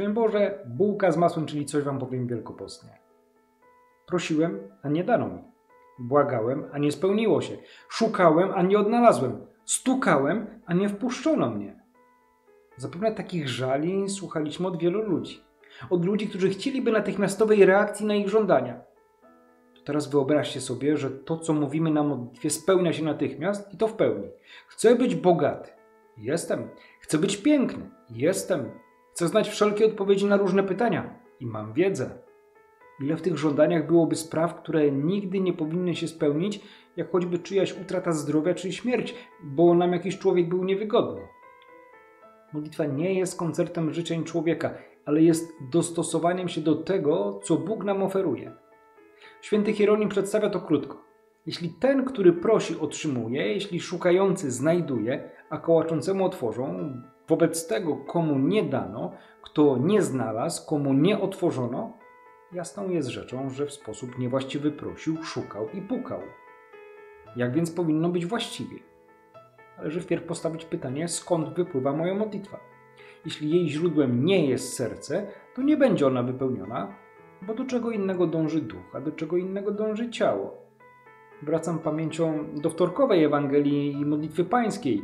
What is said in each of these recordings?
Szczęść Boże, bułka z masłem, czyli coś wam powiem wielkopostnie. Prosiłem, a nie dano mi. Błagałem, a nie spełniło się. Szukałem, a nie odnalazłem. Stukałem, a nie wpuszczono mnie. Zapewne takich żali słuchaliśmy od wielu ludzi. Od ludzi, którzy chcieliby natychmiastowej reakcji na ich żądania. To teraz wyobraźcie sobie, że to, co mówimy na modlitwie, spełnia się natychmiast i to w pełni. Chcę być bogaty. Jestem. Chcę być piękny. Jestem. Chcę znać wszelkie odpowiedzi na różne pytania i mam wiedzę. Ile w tych żądaniach byłoby spraw, które nigdy nie powinny się spełnić, jak choćby czyjaś utrata zdrowia czy śmierć, bo nam jakiś człowiek był niewygodny. Modlitwa nie jest koncertem życzeń człowieka, ale jest dostosowaniem się do tego, co Bóg nam oferuje. Święty Hieronim przedstawia to krótko. Jeśli ten, który prosi, otrzymuje, jeśli szukający znajduje, a kołaczącemu otworzą, wobec tego, komu nie dano, kto nie znalazł, komu nie otworzono, jasną jest rzeczą, że w sposób niewłaściwy prosił, szukał i pukał. Jak więc powinno być właściwie? Należy wpierw postawić pytanie, skąd wypływa moja modlitwa. Jeśli jej źródłem nie jest serce, to nie będzie ona wypełniona, bo do czego innego dąży duch, a do czego innego dąży ciało. Wracam pamięcią do wtorkowej Ewangelii i modlitwy pańskiej.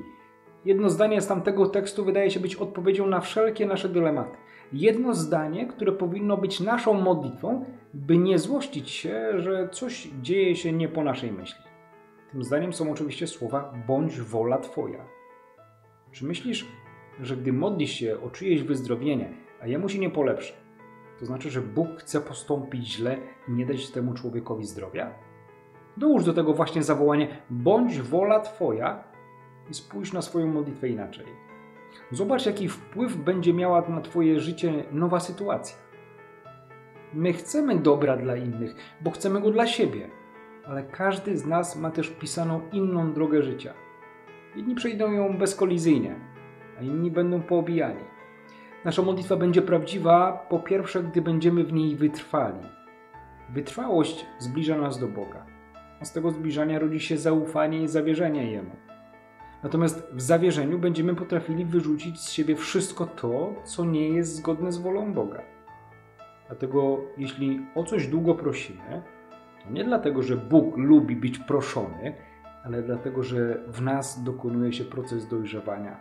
Jedno zdanie z tamtego tekstu wydaje się być odpowiedzią na wszelkie nasze dylematy. Jedno zdanie, które powinno być naszą modlitwą, by nie złościć się, że coś dzieje się nie po naszej myśli. Tym zdaniem są oczywiście słowa bądź wola Twoja. Czy myślisz, że gdy modlisz się o czyjeś wyzdrowienie, a jemu się nie polepszy, to znaczy, że Bóg chce postąpić źle i nie dać temu człowiekowi zdrowia? Dołóż do tego właśnie zawołanie bądź wola Twoja i spójrz na swoją modlitwę inaczej. Zobacz, jaki wpływ będzie miała na Twoje życie nowa sytuacja. My chcemy dobra dla innych, bo chcemy go dla siebie, ale każdy z nas ma też pisaną inną drogę życia. Jedni przejdą ją bezkolizyjnie, a inni będą poobijani. Nasza modlitwa będzie prawdziwa, po pierwsze, gdy będziemy w niej wytrwali. Wytrwałość zbliża nas do Boga, a z tego zbliżania rodzi się zaufanie i zawierzenie Jemu. Natomiast w zawierzeniu będziemy potrafili wyrzucić z siebie wszystko to, co nie jest zgodne z wolą Boga. Dlatego, jeśli o coś długo prosimy, to nie dlatego, że Bóg lubi być proszony, ale dlatego, że w nas dokonuje się proces dojrzewania.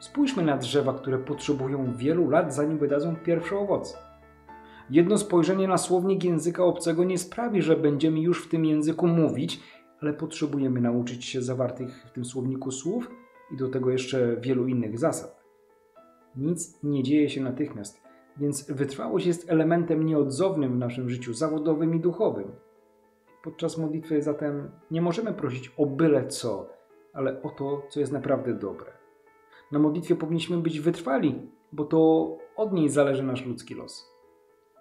Spójrzmy na drzewa, które potrzebują wielu lat, zanim wydadzą pierwsze owoce. Jedno spojrzenie na słownik języka obcego nie sprawi, że będziemy już w tym języku mówić, ale potrzebujemy nauczyć się zawartych w tym słowniku słów i do tego jeszcze wielu innych zasad. Nic nie dzieje się natychmiast, więc wytrwałość jest elementem nieodzownym w naszym życiu zawodowym i duchowym. Podczas modlitwy zatem nie możemy prosić o byle co, ale o to, co jest naprawdę dobre. Na modlitwie powinniśmy być wytrwali, bo to od niej zależy nasz ludzki los.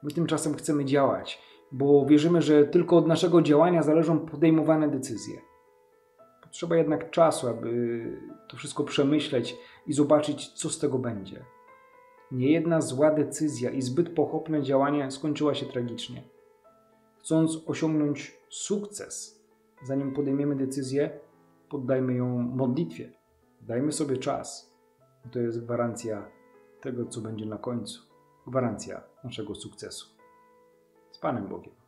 My tymczasem chcemy działać, bo wierzymy, że tylko od naszego działania zależą podejmowane decyzje. Potrzeba jednak czasu, aby to wszystko przemyśleć i zobaczyć, co z tego będzie. Niejedna zła decyzja i zbyt pochopne działanie skończyła się tragicznie. Chcąc osiągnąć sukces, zanim podejmiemy decyzję, poddajmy ją modlitwie. Dajmy sobie czas. To jest gwarancja tego, co będzie na końcu. Gwarancja naszego sukcesu. Z Panem Bogiem.